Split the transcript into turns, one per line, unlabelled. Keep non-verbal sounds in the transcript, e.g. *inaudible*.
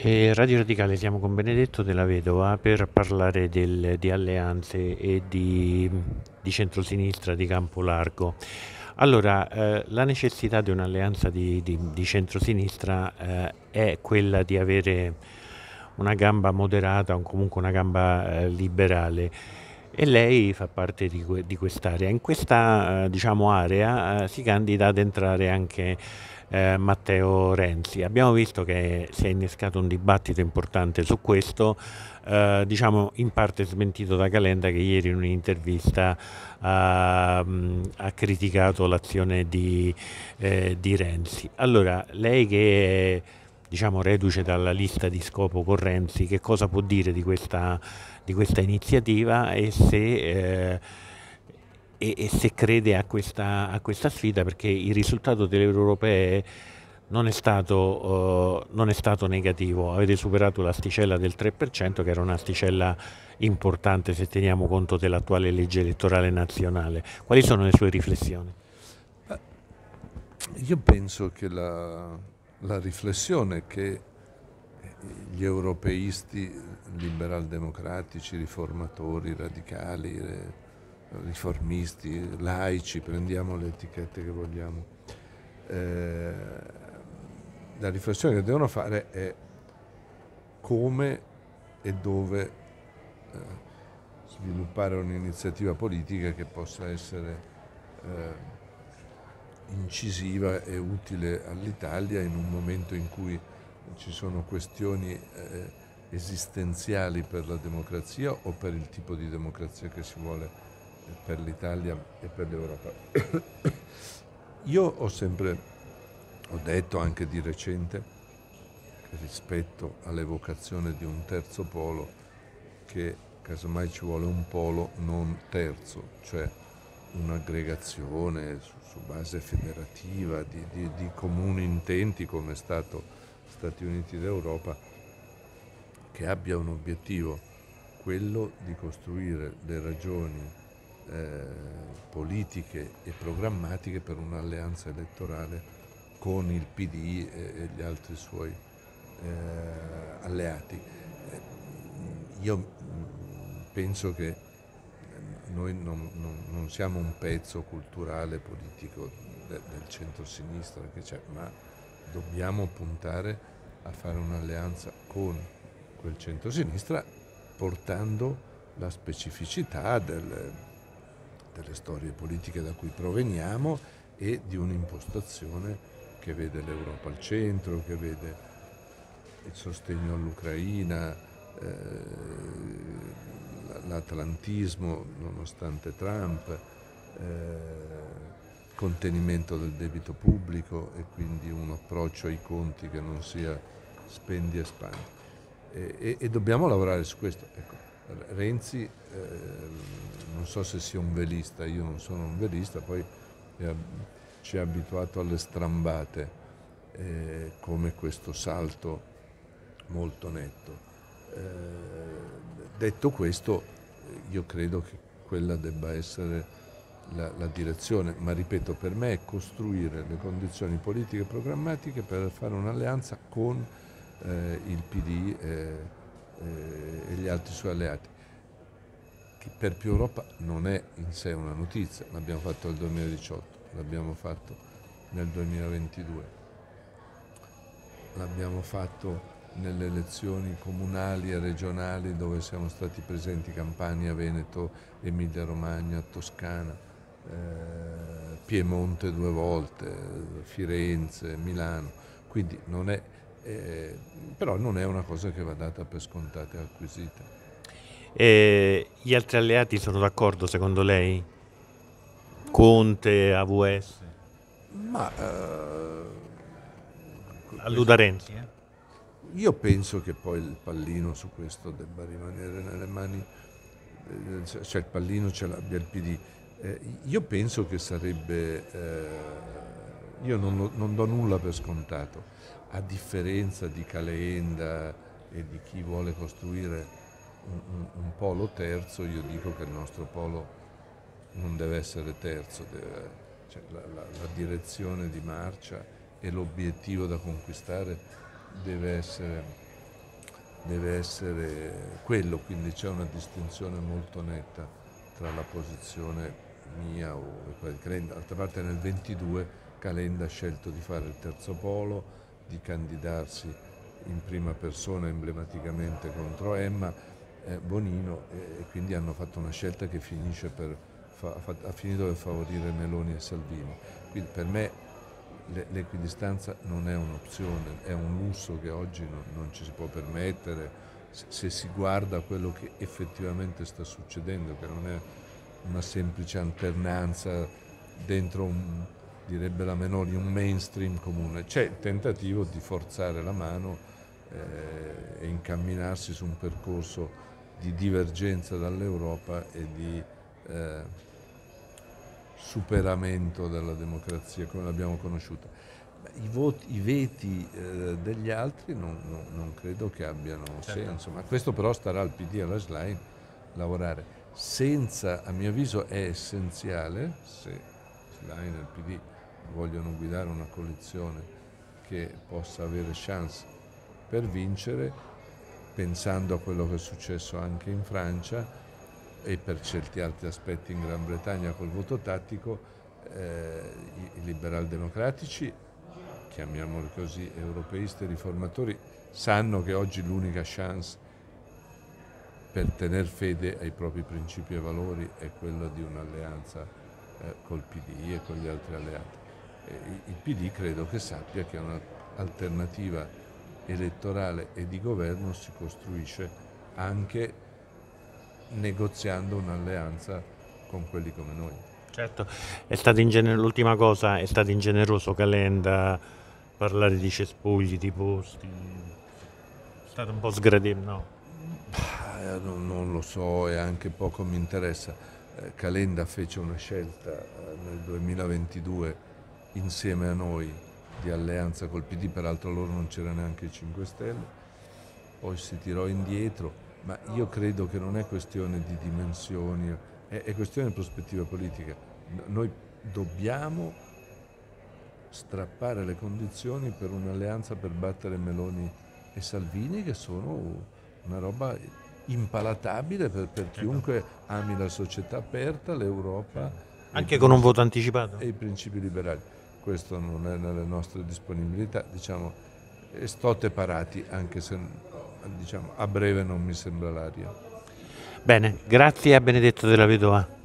E Radio Radicale siamo con Benedetto della Vedova per parlare del, di alleanze e di, di centrosinistra di campo largo. Allora, eh, la necessità di un'alleanza di, di, di centrosinistra eh, è quella di avere una gamba moderata o comunque una gamba eh, liberale e lei fa parte di, quest'area. In questa eh, diciamo, area eh, si candida ad entrare anche eh, Matteo Renzi. Abbiamo visto che si è innescato un dibattito importante su questo, eh, diciamo in parte smentito da Calenda che ieri in un'intervista ha, ha, criticato l'azione di, eh, di Renzi. Allora, lei che è diciamo, reduce dalla lista di scopo con Renzi, che cosa può dire di questa, di questa iniziativa e se, eh, e, e se crede a questa, a questa, sfida, perché il risultato delle europee non è, stato, uh, non è stato negativo, avete superato l'asticella del 3% che era un'asticella importante se teniamo conto dell'attuale legge elettorale nazionale. Quali sono le sue riflessioni?
Io penso che la, la riflessione che gli europeisti liberal-democratici, riformatori, radicali, riformisti, laici, prendiamo le etichette che vogliamo, eh, la riflessione che devono fare è come e dove eh, sviluppare un'iniziativa politica che possa essere eh, incisiva e utile all'Italia in un momento in cui ci sono questioni eh, esistenziali per la democrazia o per il tipo di democrazia che si vuole per l'Italia e per l'Europa. *coughs* Io ho sempre, ho detto anche di recente, rispetto all'evocazione di un terzo polo, che casomai ci vuole un polo non terzo, cioè un'aggregazione su, su, base federativa di, di, di, comuni intenti come stato Stati Uniti d'Europa che abbia un obiettivo, quello di costruire le ragioni eh, politiche e programmatiche per un'alleanza elettorale con il PD e, gli altri suoi eh, alleati. Eh, io mm, penso che noi non, non, non, siamo un pezzo culturale politico de, del centro-sinistra che c'è, ma dobbiamo puntare a fare un'alleanza con quel centro-sinistra portando la specificità del, delle storie politiche da cui proveniamo e di un'impostazione che vede l'Europa al centro, che vede il sostegno all'Ucraina, eh, l'atlantismo nonostante Trump, eh, contenimento del debito pubblico e quindi un approccio ai conti che non sia spendi e spandi. E, e, e dobbiamo lavorare su questo. Ecco, Renzi, eh, non so se sia un velista, io non sono un velista, poi eh, ci ha abituato alle strambate, eh, come questo salto molto netto. Eh, Detto questo, io credo che quella debba essere la, la, direzione, ma ripeto, per me è costruire le condizioni politiche e programmatiche per fare un'alleanza con eh, il PD eh, e gli altri suoi alleati. Che per più Europa non è in sé una notizia, l'abbiamo fatto nel 2018, l'abbiamo fatto nel 2022, l'abbiamo fatto nelle elezioni comunali e regionali dove siamo stati presenti Campania, Veneto, Emilia Romagna, Toscana, eh, Piemonte due volte, Firenze, Milano, quindi non è, eh, però non è una cosa che va data per scontata e acquisita.
E gli altri alleati sono d'accordo secondo lei? Conte, AVS?
Ma... Eh,
Alluda Renzi? Eh?
Io penso che poi il pallino su questo debba rimanere nelle mani, eh, cioè il pallino ce l'abbia il PD. Eh, io penso che sarebbe, eh, io non, non, do nulla per scontato, a differenza di Calenda e di chi vuole costruire un, un, un polo terzo, io dico che il nostro polo non deve essere terzo, deve, cioè la, la, la direzione di marcia e l'obiettivo da conquistare deve essere deve essere quello, quindi c'è una distinzione molto netta tra la posizione mia o quella di Calenda. D'altra parte nel 22 Calenda ha scelto di fare il terzo polo, di candidarsi in prima persona emblematicamente contro Emma eh, Bonino e, e, quindi hanno fatto una scelta che per, fa, ha finito per favorire Meloni e Salvini. Quindi per me l'equidistanza non è un'opzione, è un lusso che oggi non, non ci si può permettere se, se si guarda quello che effettivamente sta succedendo, che non è una semplice alternanza dentro un, direbbe la Menoni, un mainstream comune. C'è il tentativo di forzare la mano eh, e incamminarsi su un percorso di divergenza dall'Europa e di eh, superamento della democrazia come l'abbiamo conosciuta. I, voti, i veti eh, degli altri non, non, non, credo che abbiano certo. senso, ma questo però starà al PD e alla Schlein lavorare. Senza, a mio avviso, è essenziale, se Schlein e il PD vogliono guidare una coalizione che possa avere chance per vincere, pensando a quello che è successo anche in Francia e per certi altri aspetti in Gran Bretagna col voto tattico, eh, i liberal democratici, chiamiamoli così, europeisti e riformatori, sanno che oggi l'unica chance per tenere fede ai propri principi e valori è quella di un'alleanza eh, col PD e con gli altri alleati. Il PD credo che sappia che un'alternativa elettorale e di governo si costruisce anche negoziando un'alleanza con quelli come noi.
Certo, l'ultima cosa, è stato ingeneroso Calenda parlare di cespugli, di posti, è stato un po' sgradevole, no?
Eh, non, lo so e anche poco mi interessa. Calenda fece una scelta eh, nel 2022 insieme a noi di alleanza col PD, peraltro loro non c'era neanche i 5 Stelle, poi si tirò indietro, ma io credo che non è questione di dimensioni, è, è questione di prospettiva politica. Noi dobbiamo strappare le condizioni per un'alleanza per battere Meloni e Salvini che sono una roba impalatabile per, per certo. chiunque ami la società aperta, l'Europa.
Anche con un voto anticipato?
E i principi liberali. Questo non è nelle nostre disponibilità, diciamo, stote parati, anche se diciamo, a breve non mi sembra l'aria.
Bene, grazie a Benedetto della Vedova.